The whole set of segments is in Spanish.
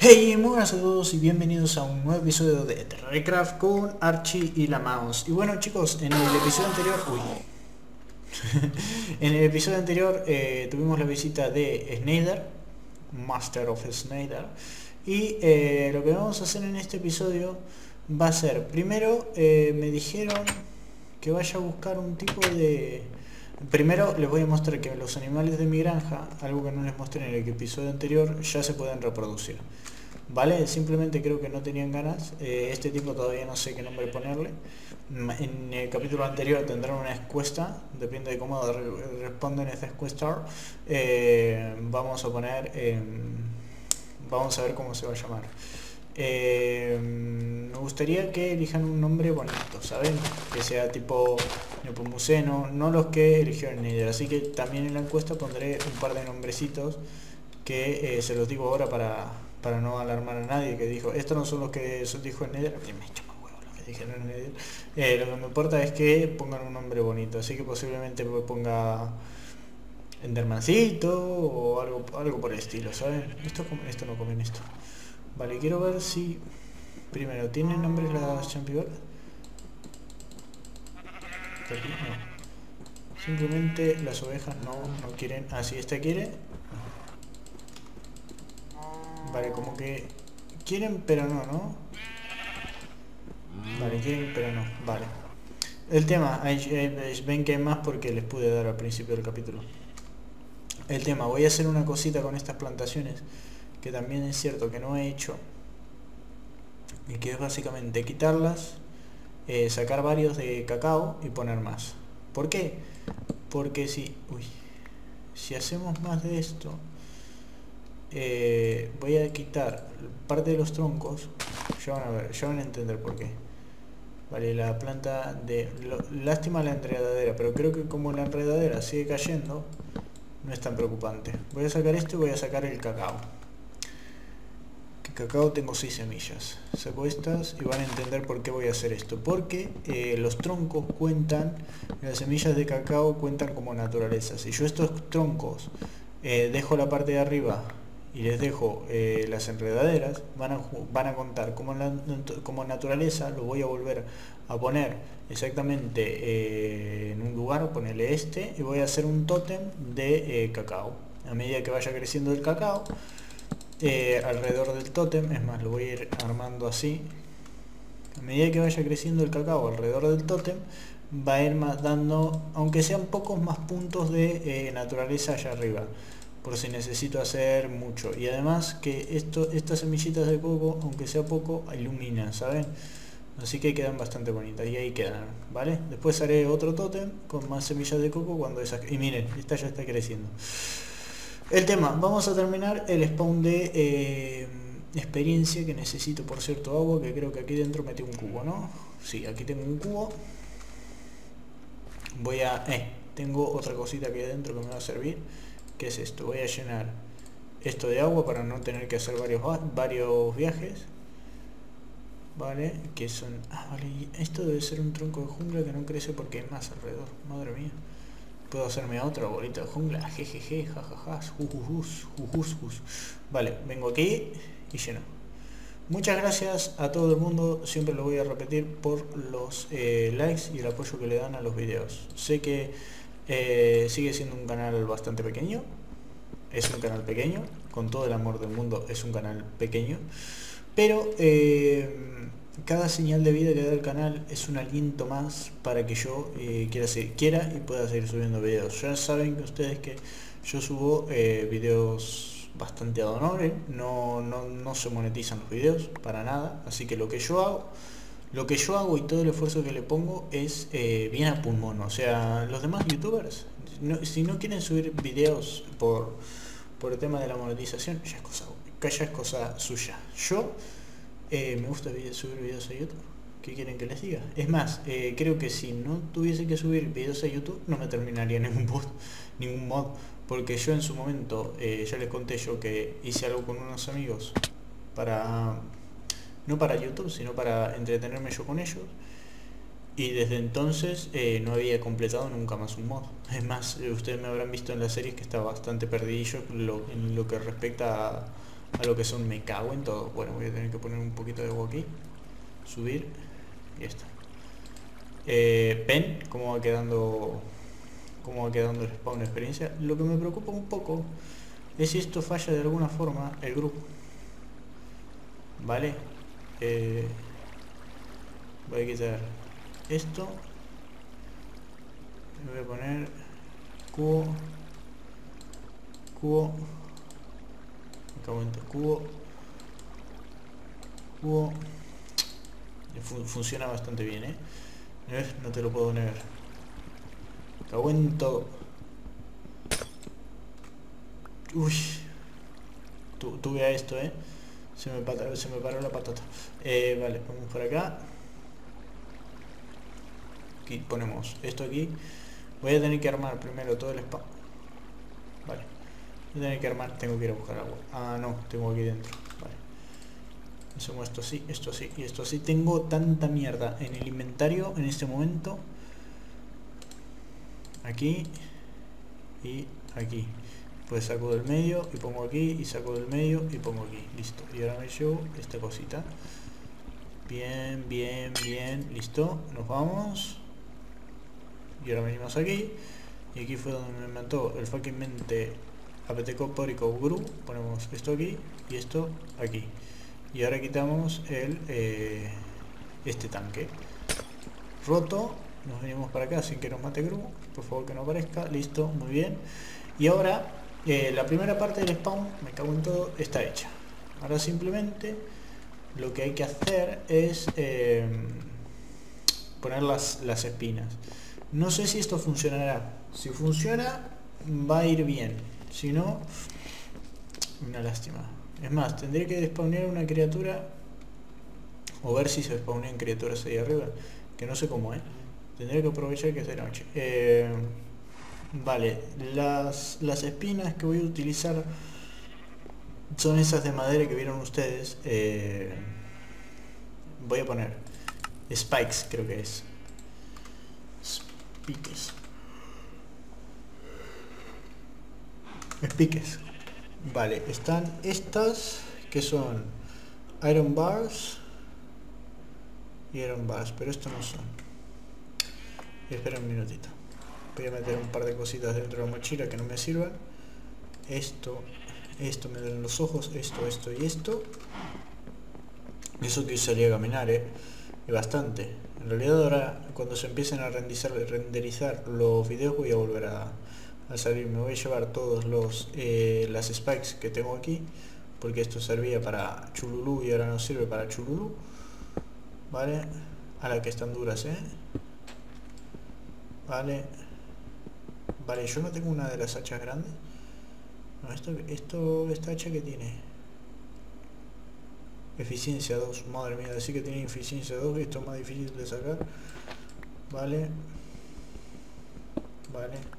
Hey, muy buenas a todos y bienvenidos a un nuevo episodio de Terracraft con Archie y la Mouse. Y bueno chicos, en el episodio anterior... Uy. en el episodio anterior eh, tuvimos la visita de Snyder, Master of Snyder. Y eh, lo que vamos a hacer en este episodio va a ser, primero eh, me dijeron que vaya a buscar un tipo de... Primero les voy a mostrar que los animales de mi granja, algo que no les mostré en el episodio anterior, ya se pueden reproducir. ¿Vale? Simplemente creo que no tenían ganas. Eh, este tipo todavía no sé qué nombre ponerle. En el capítulo anterior tendrán una encuesta, depende de cómo responden esta encuesta. Eh, vamos a poner... vamos a ver cómo se va a llamar. Eh, me gustaría que elijan un nombre bonito, ¿saben? Que sea tipo Nepomuceno, no los que eligió Nether. Así que también en la encuesta pondré un par de nombrecitos que eh, se los digo ahora para, para no alarmar a nadie que dijo, estos no son los que dijo en Nether. Me los que dijeron en Nether. Eh, lo que me importa es que pongan un nombre bonito, así que posiblemente ponga Endermancito o algo, algo por el estilo, ¿saben? Esto, esto no comen esto. Vale, quiero ver si... Primero, ¿tienen nombres las champignons? No. Simplemente las ovejas no, no quieren... Ah, sí, esta quiere. Vale, como que... Quieren pero no, ¿no? Vale, quieren pero no. Vale. El tema, ven que hay más porque les pude dar al principio del capítulo. El tema, voy a hacer una cosita con estas plantaciones que también es cierto que no he hecho y que es básicamente quitarlas, eh, sacar varios de cacao y poner más. ¿Por qué? Porque si, uy, si hacemos más de esto, eh, voy a quitar parte de los troncos, ya van a ver, ya van a entender por qué. Vale, la planta de... lástima la enredadera, pero creo que como la enredadera sigue cayendo, no es tan preocupante. Voy a sacar esto y voy a sacar el cacao cacao tengo 6 semillas. Saco estas y van a entender por qué voy a hacer esto. Porque eh, los troncos cuentan, las semillas de cacao cuentan como naturaleza. Si yo estos troncos eh, dejo la parte de arriba y les dejo eh, las enredaderas, van a, van a contar como, como naturaleza, lo voy a volver a poner exactamente en un lugar, ponerle este, y voy a hacer un tótem de cacao. A medida que vaya creciendo el cacao, eh, alrededor del tótem, es más, lo voy a ir armando así. A medida que vaya creciendo el cacao alrededor del tótem, va a ir más dando, aunque sean pocos más puntos de eh, naturaleza allá arriba, por si necesito hacer mucho. Y además que esto, estas semillitas de coco, aunque sea poco, iluminan, ¿saben? Así que quedan bastante bonitas y ahí quedan, ¿vale? Después haré otro tótem con más semillas de coco cuando esa... Y miren, esta ya está creciendo. El tema, vamos a terminar el spawn de eh, experiencia que necesito por cierto agua, que creo que aquí dentro metí un cubo, ¿no? Sí, aquí tengo un cubo. Voy a... Eh, tengo otra cosita aquí adentro que me va a servir, que es esto. Voy a llenar esto de agua para no tener que hacer varios, varios viajes. Vale, que son... Ah, vale, esto debe ser un tronco de jungla que no crece porque hay más alrededor. Madre mía. Puedo hacerme otra bolita de jungla. Jejeje, jajaja, Vale, vengo aquí y lleno. Muchas gracias a todo el mundo, siempre lo voy a repetir, por los eh, likes y el apoyo que le dan a los videos. Sé que eh, sigue siendo un canal bastante pequeño, es un canal pequeño, con todo el amor del mundo es un canal pequeño, pero eh, cada señal de vida que da el canal es un aliento más para que yo eh, quiera, quiera y pueda seguir subiendo videos. Ya saben que ustedes que yo subo eh, videos bastante ad honores, no, no, se monetizan los videos para nada, así que lo que yo hago, lo que yo hago y todo el esfuerzo que le pongo es eh, bien a pulmón, o sea, los demás youtubers, si no quieren subir videos por, por el tema de la monetización, ya es cosa, ya es cosa suya. Yo eh, me gusta subir videos a YouTube. ¿Qué quieren que les diga? Es más, eh, creo que si no tuviese que subir videos a YouTube no me terminaría ningún mod, ningún mod. Porque yo en su momento, eh, ya les conté yo que hice algo con unos amigos para, no para YouTube, sino para entretenerme yo con ellos. Y desde entonces no había completado nunca más un mod. Es más, ustedes me habrán visto en las series que está bastante perdidillo en lo que respecta a a lo que son me cago en todo. Bueno, voy a tener que poner un poquito de agua aquí. Subir. Y esto. Eh, ven cómo va quedando cómo va quedando el spawn experiencia. Lo que me preocupa un poco es si esto falla de alguna forma el grupo. ¿Vale? Eh, voy a quitar esto. voy a poner cubo. Cubo. Cubo. Cubo. funciona bastante bien, ¿eh? No te lo puedo negar. Cago en todo. Uy. tuve a esto, ¿eh? Se me, se me paró la patata. Eh, vale, vamos por acá. Aquí ponemos esto aquí. Voy a tener que armar primero todo el spa. Vale. Voy que armar. Tengo que ir a buscar agua. Ah, no, tengo aquí dentro. Vale. Hacemos esto así, esto así y esto así. Tengo tanta mierda en el inventario en este momento aquí y aquí pues saco del medio y pongo aquí y saco del medio y pongo aquí listo y ahora me llevo esta cosita bien bien bien listo nos vamos y ahora venimos aquí y aquí fue donde me mató el fucking mente apeteco gru ponemos esto aquí y esto aquí y ahora quitamos el eh, este tanque roto nos venimos para acá sin que nos mate Gru, por favor que no aparezca, listo, muy bien. Y ahora, eh, la primera parte del spawn, me cago en todo, está hecha. Ahora simplemente lo que hay que hacer es em, poner las, las espinas. No sé si esto funcionará. Si funciona, va a ir bien. Si no, una lástima. Es más, tendré que despawnear una criatura o ver si se spawnean criaturas ahí arriba, que no sé cómo, ¿eh? Tendré que aprovechar que es de noche. Eh, vale, las, las espinas que voy a utilizar son esas de madera que vieron ustedes. Eh, voy a poner spikes, creo que es. Spikes. Spikes. Vale, están estas que son iron bars y iron bars, pero estos no son. Espera un minutito. Voy a meter un par de cositas dentro de la mochila que no me sirvan. Esto esto me dan los ojos esto esto y esto. Eso que usaría a caminar eh y bastante. En realidad ahora cuando se empiecen a renderizar, renderizar los videos voy a volver a, salir me voy a llevar todos los eh, las spikes que tengo aquí porque esto servía para chululú y ahora no sirve para chululú vale a la que están duras eh Vale. Vale, yo no tengo una de las hachas grandes. No, esto, esto, esta hacha que tiene. Eficiencia 2, madre mía, decir que tiene eficiencia 2, esto es más difícil de sacar. Vale. Vale.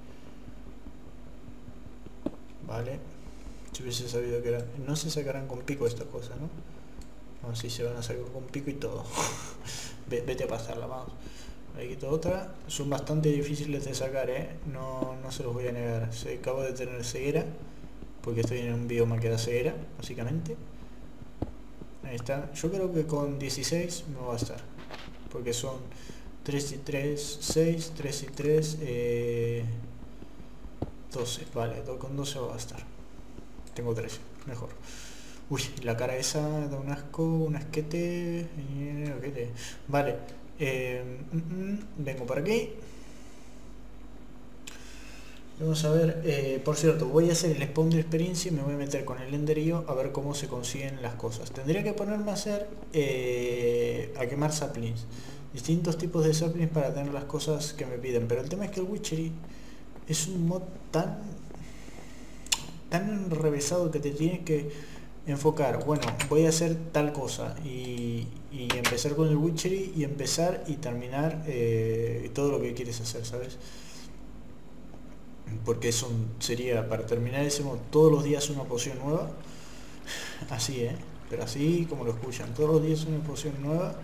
Vale. Si hubiese sabido que eran... No se sacarán con pico estas cosas, ¿no? No, sí se van a sacar con pico y todo. Vete a pasarla, vamos. Aquí quito otra. Son bastante difíciles de sacar, ¿eh? No, no se los voy a negar. Se acabo de tener ceguera. Porque estoy en un bioma que da ceguera, básicamente. Ahí está. Yo creo que con 16 me va a estar. Porque son 3 y 3, 6, 3 y 3, eh, 12. Vale, con 12 va a estar. Tengo 13, mejor. Uy, la cara esa da un asco, un asquete. Vale, eh, mm, mm, vengo por aquí. Vamos a ver, eh, por cierto, voy a hacer el spawn de experiencia y me voy a meter con el enderío a ver cómo se consiguen las cosas. Tendría que ponerme a hacer, eh, a quemar saplings. Distintos tipos de saplings para tener las cosas que me piden. Pero el tema es que el Witchery es un mod tan, tan enrevesado que te tiene que enfocar, bueno, voy a hacer tal cosa y, empezar con el Witchery y empezar y terminar eh, todo lo que quieres hacer, ¿sabes? Porque eso sería, para terminar ese modo, todos los días una poción nueva, así, ¿eh? Pero así como lo escuchan, todos los días una poción nueva.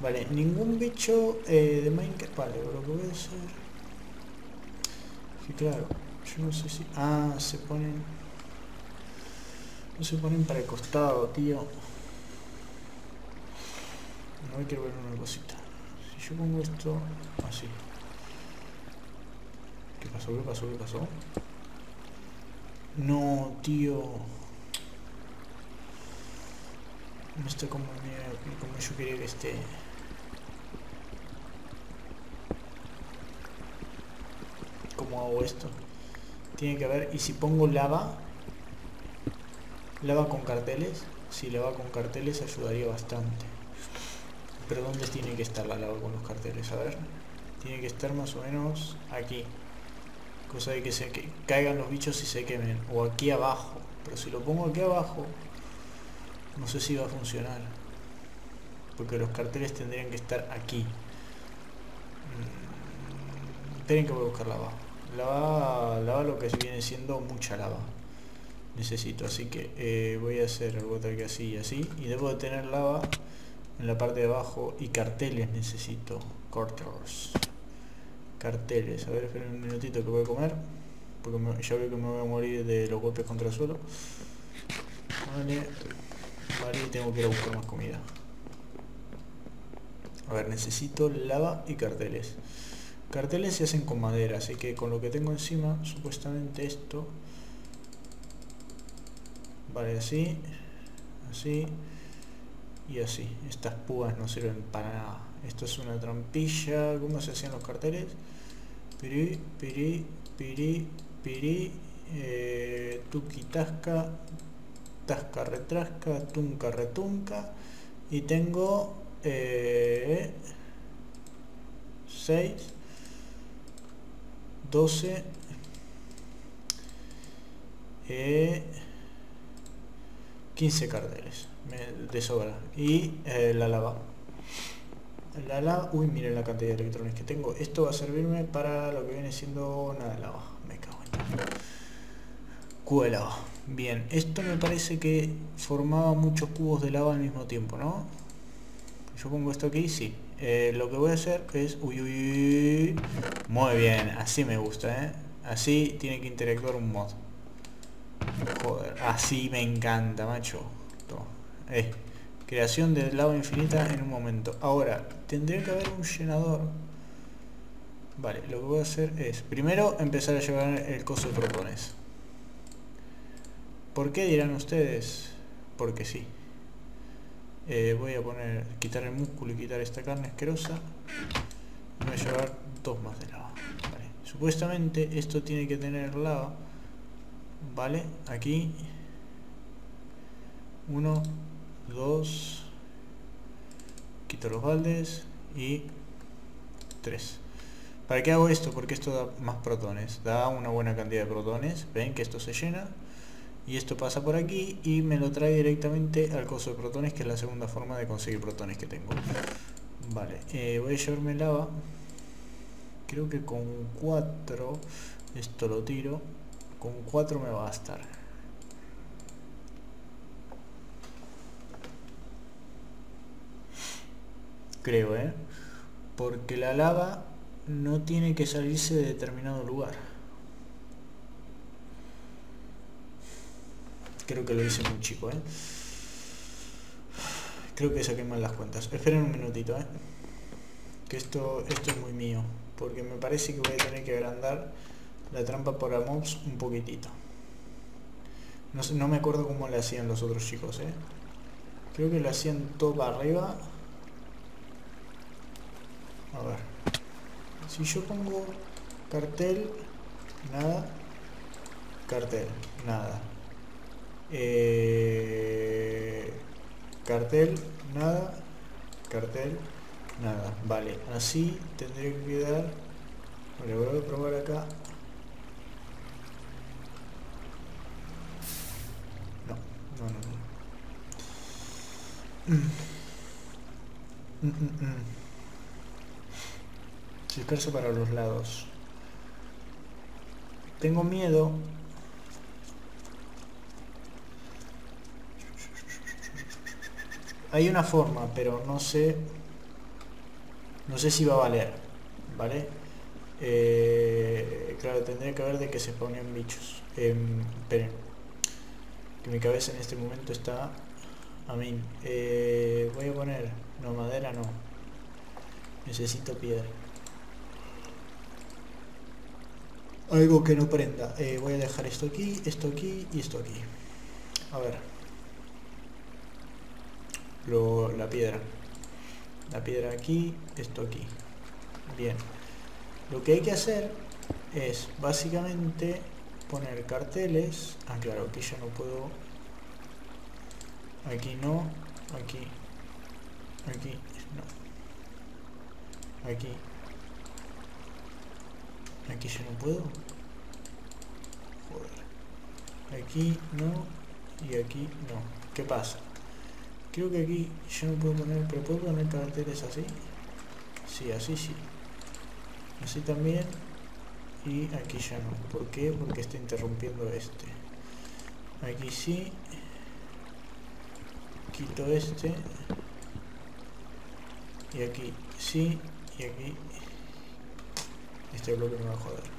Vale, ningún bicho eh, de Minecraft, vale, lo que voy a hacer... Sí, claro, yo no sé si... Ah, se ponen No se ponen para el costado, tío. No quiero ver una cosita. Si yo pongo esto así. ¿Qué pasó? ¿Qué pasó? ¿Qué pasó? No, tío. No está como, como yo quería que esté. ¿Cómo hago esto? Tiene que haber... ¿Y si pongo lava? ¿Lava con carteles? Si lava con carteles ayudaría bastante. Pero ¿dónde tiene que estar la lava con los carteles? A ver. Tiene que estar más o menos aquí. Cosa de que se que caigan los bichos y se quemen. O aquí abajo. Pero si lo pongo aquí abajo, no sé si va a funcionar. Porque los carteles tendrían que estar aquí. Mm, esperen que voy a buscar lava. Lava, lo que viene siendo mucha lava. Necesito, así que eh, voy a hacer algo que así y así. Y debo de tener lava en la parte de abajo y carteles necesito. Cartels carteles. A ver, esperen un minutito que voy a comer. Porque ya veo que me voy a morir de los golpes contra el suelo. Vale. Vale, tengo que ir a buscar más comida. A ver, necesito lava y carteles. Carteles se hacen con madera, así que con lo que tengo encima, supuestamente esto... Vale, así, así y así. Estas púas no sirven para nada. Esto es una trampilla. ¿Cómo se hacían los carteles? Piri, piri, piri, piri. Eh, tuki tasca. Tasca retrasca. Tunca retunca. Y tengo... Eh, 6 12 eh, 15 carteles de sobra. Y eh, la lava. La lava uy miren la cantidad de electrones que tengo. Esto va a servirme para lo que viene siendo nada lava. Me cago en lava. Bien esto me parece que formaba muchos cubos de lava al mismo tiempo no yo pongo esto aquí sí eh, lo que voy a hacer es uy, uy, muy bien así me gusta ¿eh? así tiene que interactuar un mod joder así me encanta macho eh, creación de lava infinita en un momento. Ahora, tendría que haber un llenador. Vale, lo que voy a hacer es, primero empezar a llevar el coso de protones. ¿Por qué dirán ustedes? Porque sí. Eh, voy a poner, quitar el músculo y quitar esta carne asquerosa. Voy a llevar dos más de lava. Supuestamente esto tiene que tener lava. Vale, aquí. Uno, dos quito los baldes y tres ¿para qué hago esto? porque esto da más protones da una buena cantidad de protones ven que esto se llena y esto pasa por aquí y me lo trae directamente al coso de protones que es la segunda forma de conseguir protones que tengo vale, eh, voy a llevarme lava creo que con cuatro esto lo tiro con cuatro me va a bastar creo, ¿eh? Porque la lava no tiene que salirse de determinado lugar. Creo que lo hice muy chico, ¿eh? Creo que saqué mal las cuentas. Esperen un minutito, ¿eh? Que esto, esto es muy mío. Porque me parece que voy a tener que agrandar la trampa para mobs un poquitito. No, no me acuerdo cómo le hacían los otros chicos, ¿eh? Creo que lo hacían todo para arriba a ver si yo pongo cartel nada cartel nada eh, cartel nada cartel nada vale así tendría que quedar vale voy a probar acá no no no, no. Mm, mm, mm, disperso para los lados. Tengo miedo. Hay una forma, pero no sé... No sé si va a valer. ¿Vale? Eh, claro, tendría que ver de que se ponen bichos. Eh, que mi cabeza en este momento está a mí. Eh, voy a poner... No, madera no. Necesito piedra. Algo que no prenda. Eh, voy a dejar esto aquí, esto aquí y esto aquí. A ver. Lo, la piedra. La piedra aquí, esto aquí. Bien. Lo que hay que hacer es básicamente poner carteles. Ah, claro, aquí ya no puedo. Aquí no. Aquí. Aquí. No. Aquí. Aquí ya no puedo. Joder. Aquí no. Y aquí no. ¿Qué pasa? Creo que aquí yo no puedo poner, pero puedo poner caracteres así. Sí, así sí. Así también. Y aquí ya no. ¿Por qué? Porque está interrumpiendo este. Aquí sí. Quito este. Y aquí sí. Y aquí. Este bloque me va a joder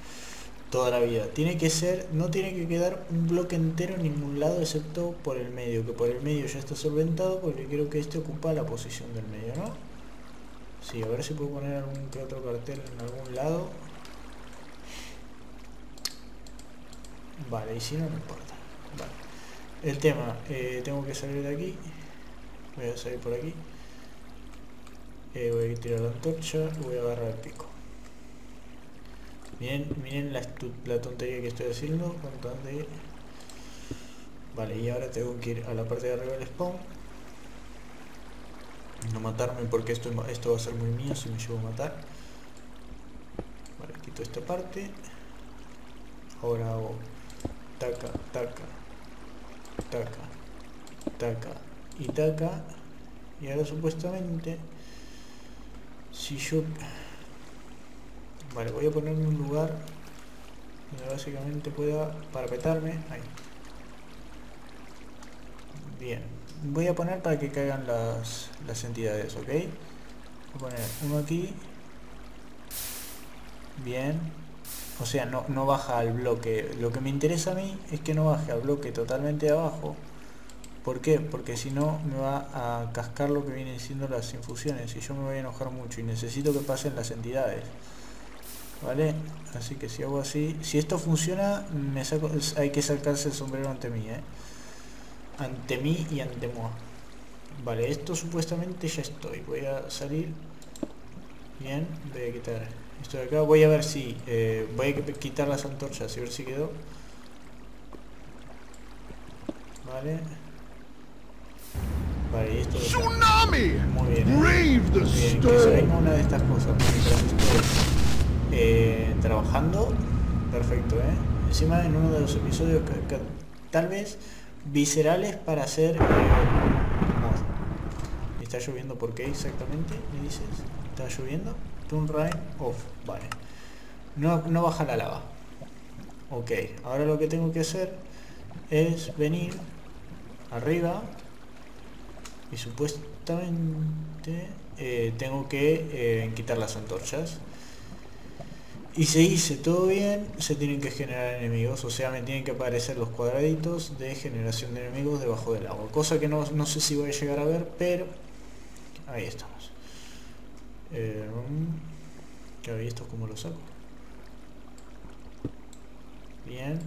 toda la vida. Tiene que ser, no tiene que quedar un bloque entero en ningún lado excepto por el medio, que por el medio ya está solventado porque quiero que este ocupa la posición del medio, ¿no? Sí, a ver si puedo poner algún que otro cartel en algún lado. Vale, y si no, no importa. Vale. El tema, eh, tengo que salir de aquí. Voy a salir por aquí. Eh, voy a tirar la antorcha y voy a agarrar el pico. Miren, miren la, tontería que estoy haciendo Vale, y ahora tengo que ir a la parte de arriba del spawn. No matarme porque esto, esto va a ser muy mío si me llevo a matar. Vale, quito esta parte. Ahora hago taca, taca, taca, taca y taca. Y ahora supuestamente, si yo Vale, voy a ponerme un lugar donde básicamente pueda parapetarme. Ahí. Bien. Voy a poner para que caigan las, las entidades, ¿ok? Voy a poner uno aquí. Bien. O sea, no, no baja al bloque. Lo que me interesa a mí es que no baje al bloque totalmente abajo. ¿Por qué? Porque si no me va a cascar lo que vienen siendo las infusiones y yo me voy a enojar mucho y necesito que pasen las entidades. ¿Vale? Así que si hago así... Si esto funciona, me saco, hay que sacarse el sombrero ante mí, ¿eh? Ante mí y ante moi. Vale, esto supuestamente ya estoy. Voy a salir. Bien, voy a quitar esto de acá. Voy a ver si... Eh, voy a quitar las antorchas y ver si quedó. Vale. Vale, y esto... ¡Tsunami! Muy bien. ¿eh? bien que se una de estas cosas eh, trabajando. Perfecto, ¿eh? Encima en uno de los episodios tal vez viscerales para hacer... Eh, ¿Está lloviendo por qué exactamente? ¿Me dices? ¿Está lloviendo? Turn rain off. Vale. No, no baja la lava. Ok, ahora lo que tengo que hacer es venir arriba y supuestamente tengo que quitar las antorchas y se hice todo bien, se tienen que generar enemigos, o sea, me tienen que aparecer los cuadraditos de generación de enemigos debajo del agua. Cosa que no, sé si voy a llegar a ver, pero ahí estamos. Eh, ¿y esto cómo lo saco? Bien.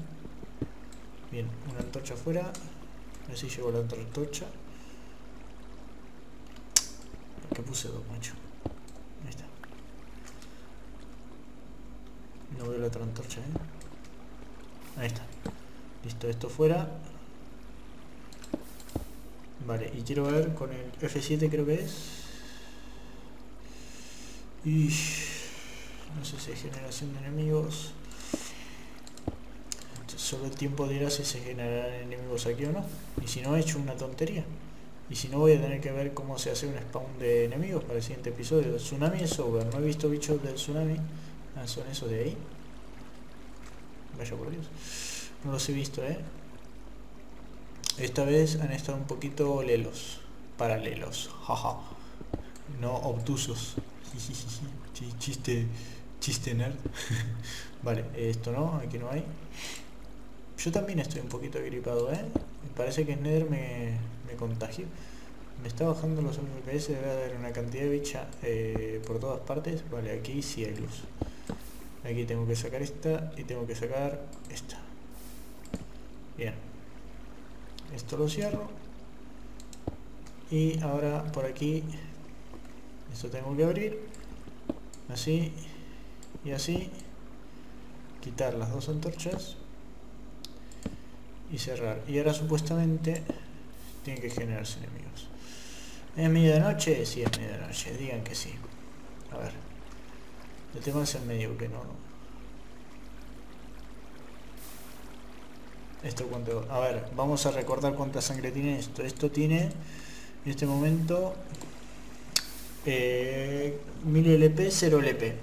Bien, una antorcha afuera. A ver si llevo la otra antorcha. ¿Por puse dos, macho? No veo la otra ¿eh? Ahí está. Listo, esto fuera. Vale, y quiero ver con el F7 creo que es. Y no sé si hay generación de enemigos. Solo el tiempo dirá si se generarán enemigos aquí o no. Y si no, he hecho una tontería. Y si no, voy a tener que ver cómo se hace un spawn de enemigos para el siguiente episodio. Tsunami es over. No he visto bichos del tsunami. Ah, son esos de ahí. Vaya por Dios. No los he visto, ¿eh? Esta vez han estado un poquito lelos. Paralelos. Jaja. No obtusos. chiste. Chiste nerd. vale, esto no, aquí no hay. Yo también estoy un poquito gripado, ¿eh? Me parece que Nether me, me contagió. Me está bajando los FPS, debe haber una cantidad de bicha eh, por todas partes. Vale, aquí sí hay luz. Aquí tengo que sacar esta y tengo que sacar esta. Bien. Esto lo cierro. Y ahora por aquí, esto tengo que abrir. Así y así. Quitar las dos antorchas. Y cerrar. Y ahora supuestamente tienen que generarse enemigos. ¿Es medianoche? Sí, es medianoche. Digan que sí. A ver. El tema es el medio que no. Esto cuánto. A ver, vamos a recordar cuánta sangre tiene esto. Esto tiene en este momento eh, 1000 LP, 0 LP.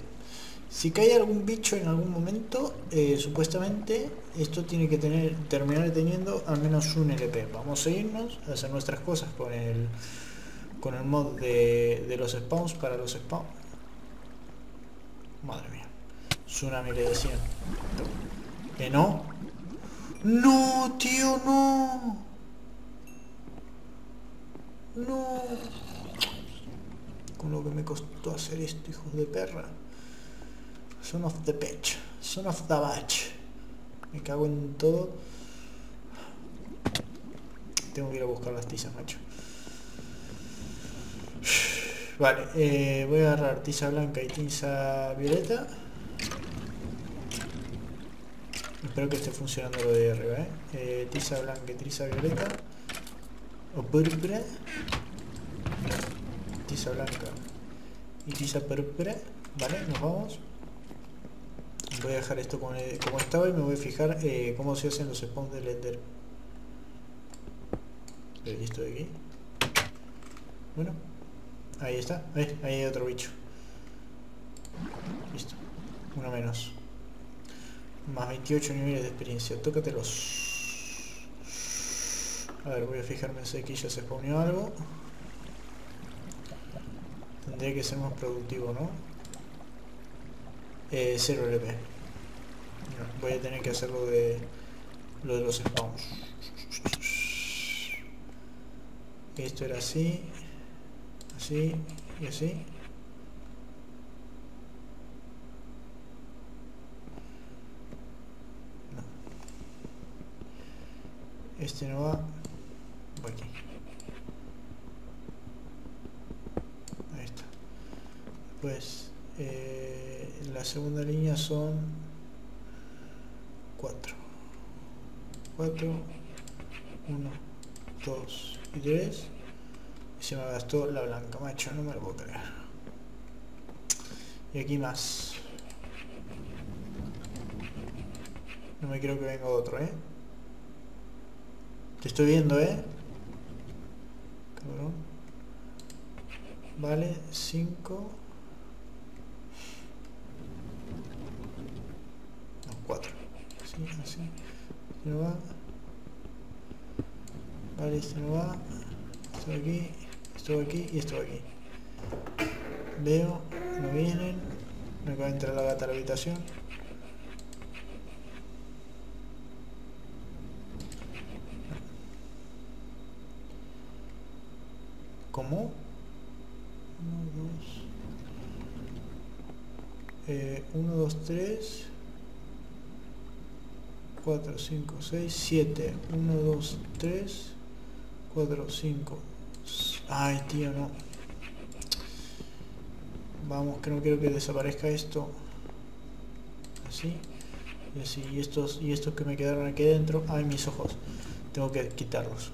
Si cae algún bicho en algún momento, eh, supuestamente esto tiene que tener terminar teniendo al menos un LP. Vamos a irnos a hacer nuestras cosas con el con el mod de, de los spawns para los spawns. Madre mía. Tsunami le decían. ¿Que no? No, tío, no. No. Con lo que me costó hacer esto, hijos de perra. Son of the bitch. Son of the batch. Me cago en todo. Tengo que ir a buscar las tizas, macho. Vale, eh, voy a agarrar tiza blanca y tiza violeta. Espero que esté funcionando lo de arriba, ¿eh? eh tiza blanca y tiza violeta. O púrpura. Tiza blanca y tiza púrpura. Vale, nos vamos. Voy a dejar esto como, estaba y me voy a fijar eh, cómo se hacen los spawns del Ender. Listo de aquí. Bueno, Ahí está, ahí hay otro bicho. Listo. Uno menos. Más 28 niveles de experiencia. Tócatelos. A ver, voy a fijarme si aquí ya se spawneó algo. Tendría que ser más productivo, ¿no? Eh, 0 LP. voy a tener que hacerlo de lo de los spawns. Esto era así así y así. No. este no va. Va aquí. Ahí está. Pues eh, la segunda línea son 4 4 1 2 y 3 se me gastó la blanca, macho, no me lo puedo creer. Y aquí más. No me creo que venga otro, ¿eh? Te estoy viendo, ¿eh? Cabrón. Vale, 5. No, 4. Así, así. Este no va. Vale, este no va. Esto aquí esto aquí y esto aquí. Veo, no vienen. Me va a entrar la gata a la habitación. ¿Cómo? 1, 2, 3, 4, 5, 6, 7. 1, 2, 3, 4, 5, Ay, tío, no. Vamos, que no quiero que desaparezca esto. Así. Y así. Estos, y estos que me quedaron aquí dentro. Ay, mis ojos. Tengo que quitarlos.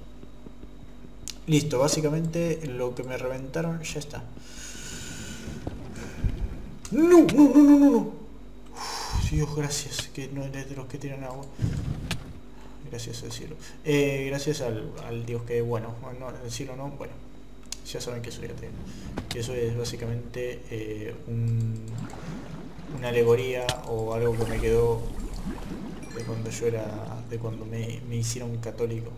Listo, básicamente lo que me reventaron ya está. No, no, no, no, no. Dios, gracias, que no eres de los que tiran agua gracias al cielo. Eh, gracias al, Dios que, bueno, no, el cielo no, bueno, ya saben que soy ateo. Que eso es básicamente eh, una alegoría o algo que me quedó de cuando yo era, de cuando me, hicieron católico.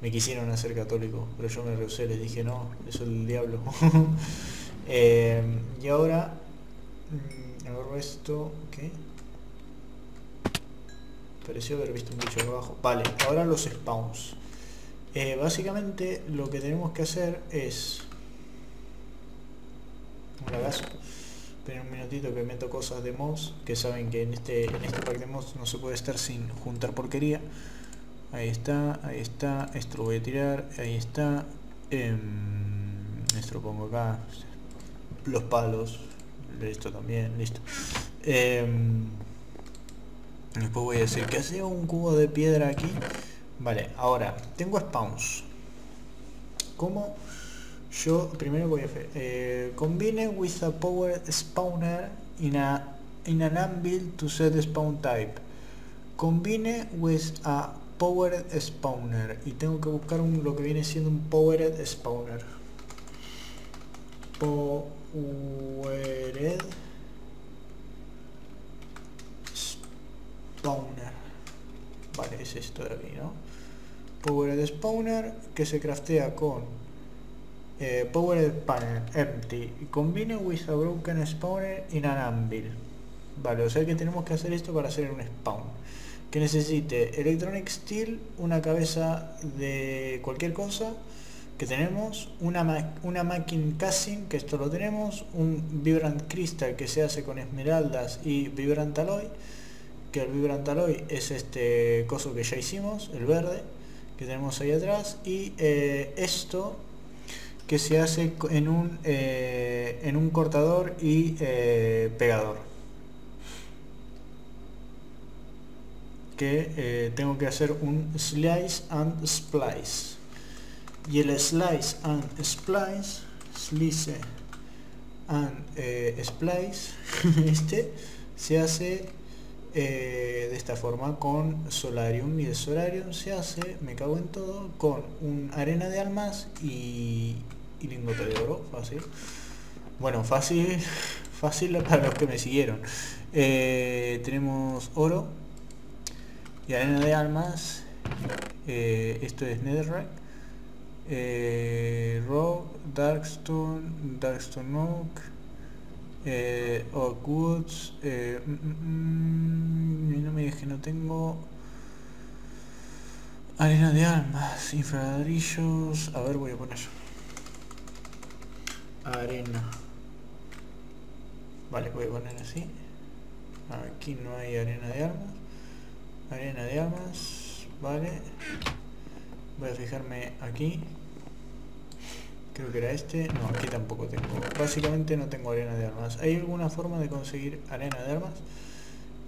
Me quisieron hacer católico, pero yo me rehusé, les dije no, eso es el diablo. Eh, y ahora mm, agarro esto, ¿qué? pareció haber visto un bicho abajo. Vale, ahora los spawns. Eh, básicamente lo que tenemos que hacer es... Un lagazo. Esperen un minutito que meto cosas de mods, que saben que en este, en este pack de mods no se puede estar sin juntar porquería. Ahí está, ahí está, esto lo voy a tirar, ahí está. Eh, esto lo pongo acá. Los palos, listo también, listo. Em, después voy a decir que hace un cubo de piedra aquí. Vale, ahora, tengo spawns. ¿Cómo? Yo primero voy a hacer... Eh, combine with a power spawner in, a, in an anvil to set spawn type. Combine with a powered spawner. Y tengo que buscar un, lo que viene siendo un powered spawner. Vale, es esto de aquí, ¿no? Powered spawner que se craftea con eh, Powered panel empty. Combine with a broken spawner in an anvil. Vale, o sea que tenemos que hacer esto para hacer un spawn. Que necesite electronic steel, una cabeza de cualquier cosa que tenemos, una, una máquina casing, que esto lo tenemos, un vibrant crystal que se hace con esmeraldas y vibrant alloy que el Vibrant Alloy es este coso que ya hicimos, el verde, que tenemos ahí atrás, y eh, esto que se hace en un, eh, en un cortador y eh, pegador. Que tengo que hacer un slice and splice. Y el slice and splice, slice and splice, este se hace eh, de esta forma con Solarium y el Solarium se hace, me cago en todo, con un arena de almas y, y lingote de oro, fácil. Bueno, fácil, fácil para los que me siguieron. Eh, tenemos oro y arena de almas. Eh, esto es Netherrack. Rock, Darkstone, Darkstone Oak eh, Oakwoods eh, mm, mm, no me dije no tengo arena de almas infraladrillos a ver voy a poner arena. Vale voy a poner así. Aquí no hay arena de almas arena de almas vale. Voy a fijarme aquí Creo que era este. No, aquí tampoco tengo. Básicamente no tengo arena de armas. ¿Hay alguna forma de conseguir arena de armas?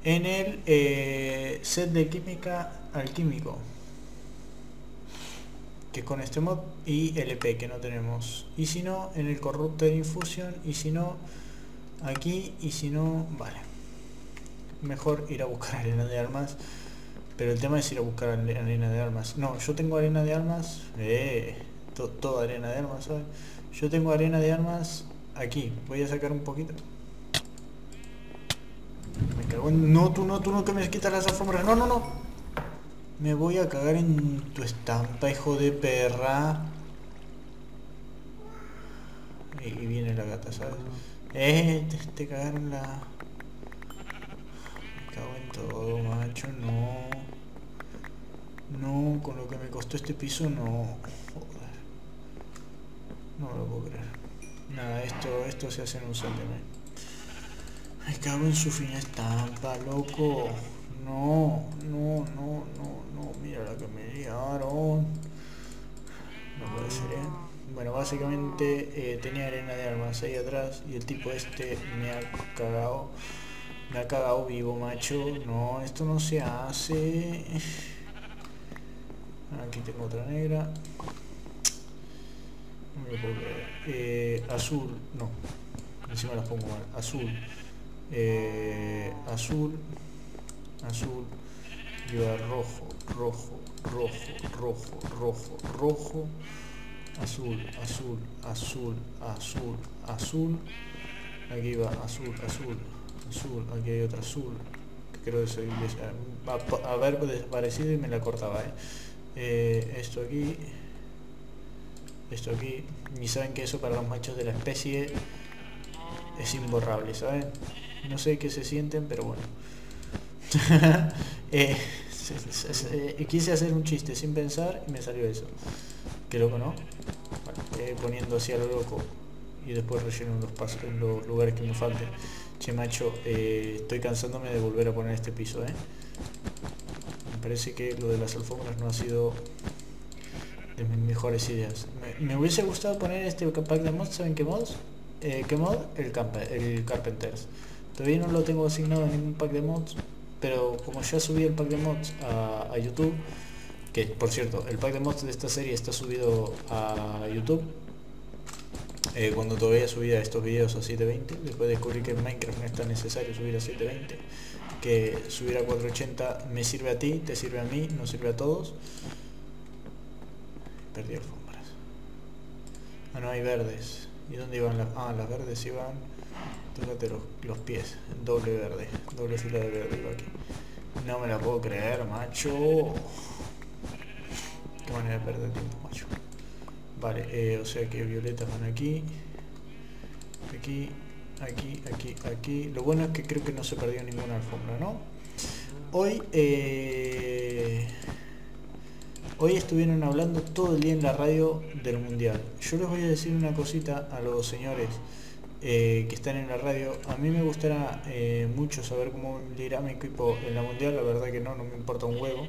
En el eh, set de química alquímico. Que es con este mod. Y LP que no tenemos. Y si no, en el Corruptor Infusion. Y si no, aquí. Y si no, vale. Mejor ir a buscar arena de armas. Pero el tema es ir a buscar arena de armas. No, yo tengo arena de armas. Eh toda arena de armas, ¿sabes? Yo tengo arena de armas aquí. Voy a sacar un poquito. Me cago en... No, tú no, tú no, que me quitas las alfombras. No, no, no. Me voy a cagar en tu estampa, hijo de perra. Y, viene la gata, ¿sabes? Eh, te, te cagaron la... Me cago en todo, macho, no. No, con lo que me costó este piso, no. No lo puedo creer. Nada, esto, esto se hace en un santiamén. Me cago en su fina estampa, loco. No, no, no, no, no. Mira la que me liaron. No puede ser, ¿eh? Bueno, básicamente eh, tenía arena de armas ahí atrás y el tipo este me ha cagado. Me ha cagado vivo, macho. No, esto no se hace. Aquí tengo otra negra. Eh, azul, no. Encima las pongo mal. Azul. Eh, azul. Azul. Lleva rojo, rojo, rojo, rojo, rojo, rojo. Azul, azul, azul, azul, azul. Aquí va azul, azul, azul. Aquí hay otra azul. Creo que a haber desaparecido y me la cortaba. ¿eh? eh esto aquí esto aquí, y saben que eso para los machos de la especie es imborrable, ¿saben? No sé qué se sienten, pero bueno. Eh, Eh, quise hacer un chiste sin pensar y me salió eso. Qué loco, ¿no? Eh, poniendo así a lo loco y después relleno los pasos en los lugares que me falten. Che macho, estoy cansándome de volver a poner este piso, ¿eh? Me parece que lo de las alfombras no ha sido de mis mejores ideas. Me, hubiese gustado poner este pack de mods, ¿saben qué mods? Eh, ¿Qué mod? El, el Carpenters. Todavía no lo tengo asignado en ningún pack de mods, pero como ya subí el pack de mods a, YouTube, que por cierto, el pack de mods de esta serie está subido a YouTube, eh, cuando todavía subía estos videos a 720, después descubrí que en Minecraft no es tan necesario subir a 720, que subir a 480 me sirve a ti, te sirve a mí, no sirve a todos. Perdí alfombras. Ah, no hay verdes. ¿Y dónde iban las...? Ah, las verdes iban... Tócate los, pies. Doble verde. Doble fila de verde iba aquí. No me la puedo creer, macho. Qué manera de perder tiempo, macho. Vale, eh, o sea que violetas van aquí. Aquí, aquí, aquí, aquí. Lo bueno es que creo que no se perdió ninguna alfombra, ¿no? Hoy... Eh, Hoy estuvieron hablando todo el día en la radio del Mundial. Yo les voy a decir una cosita a los señores eh, que están en la radio. A mí me gustará eh, mucho saber cómo le irá mi equipo en la Mundial. La verdad que no, no me importa un huevo.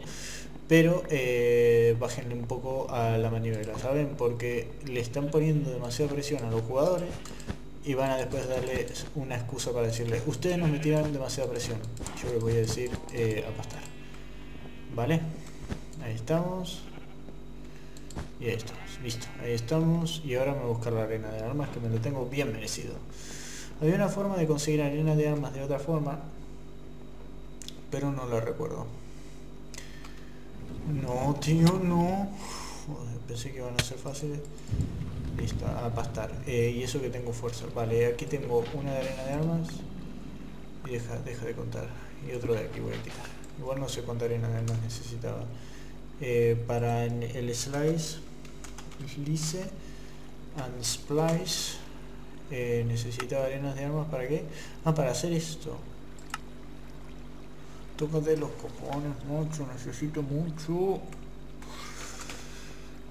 Pero eh, bájenle un poco a la manivela, ¿saben? Porque le están poniendo demasiada presión a los jugadores y van a después darle una excusa para decirle, ustedes nos metieron demasiada presión. Yo les voy a decir a pastar. ¿Vale? Ahí estamos. Y ahí estamos, listo. Ahí estamos. Y ahora me buscar la arena de armas que me lo tengo bien merecido. Había una forma de conseguir arena de armas de otra forma. Pero no la recuerdo. No, tío, no. pensé que iban a ser fáciles. Listo, a pastar. Eh, y eso que tengo fuerza. Vale, aquí tengo una de arena de armas. Y deja, deja de contar. Y otro de aquí voy a quitar. Igual no sé cuánta arena de armas necesitaba. Eh, para el slice slice and splice eh, necesitaba arenas de armas para qué ah para hacer esto. De los cojones mucho necesito mucho.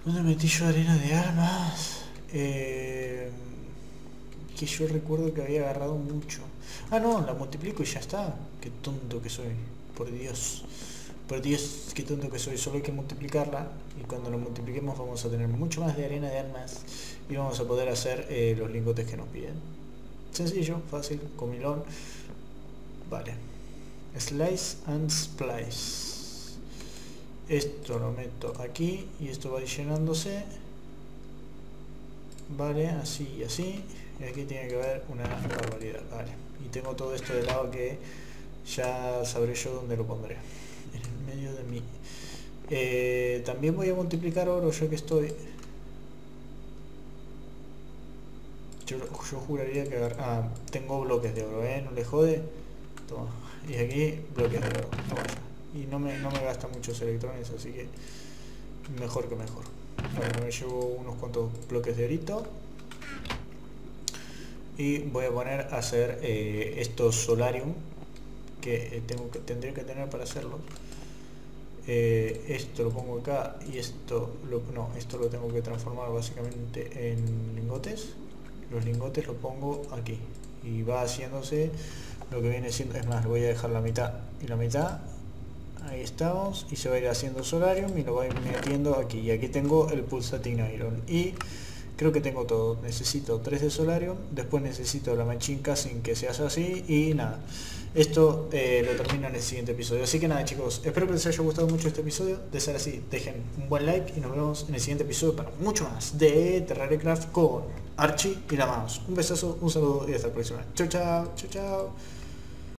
¿dónde metí yo arena de armas? Eh, que yo recuerdo que había agarrado mucho. Ah no la multiplico y ya está. Qué tonto que soy por Dios por 10 qué tonto que soy, solo hay que multiplicarla y cuando lo multipliquemos vamos a tener mucho más de arena de armas y vamos a poder hacer eh, los lingotes que nos piden. Sencillo, fácil, comilón. Vale. Slice and splice. Esto lo meto aquí y esto va llenándose. Vale, así y así. Y aquí tiene que haber una barbaridad. Vale. Y tengo todo esto de lado que ya sabré yo dónde lo pondré Eh, también voy a multiplicar oro ya que estoy. Yo, juraría que ah, tengo bloques de oro, ¿eh? No le jode. Y aquí bloques de oro. Y no me, no me gasta muchos electrones, así que mejor que mejor. me llevo unos cuantos bloques de orito. Y voy a poner a hacer eh, estos solarium que, eh, tengo que tendría que tener para hacerlo. Eh, esto lo pongo acá y esto lo, no, esto lo tengo que transformar básicamente en lingotes. Los lingotes lo pongo aquí y va haciéndose lo que viene siendo es más voy a dejar la mitad y la mitad. Ahí estamos y se va a ir haciendo solarium y lo voy metiendo aquí. Y aquí tengo el pulsating iron. Y creo que tengo todo. Necesito 3 de solarium después necesito la machine sin que se haga así y nada esto eh, lo termino en el siguiente episodio. Así que nada chicos, espero que les haya gustado mucho este episodio. De ser así, dejen un buen like y nos vemos en el siguiente episodio para mucho más de Terraria Craft con Archie y la mouse. Un besazo, un saludo y hasta la próxima. Chao, chao, chao, chao.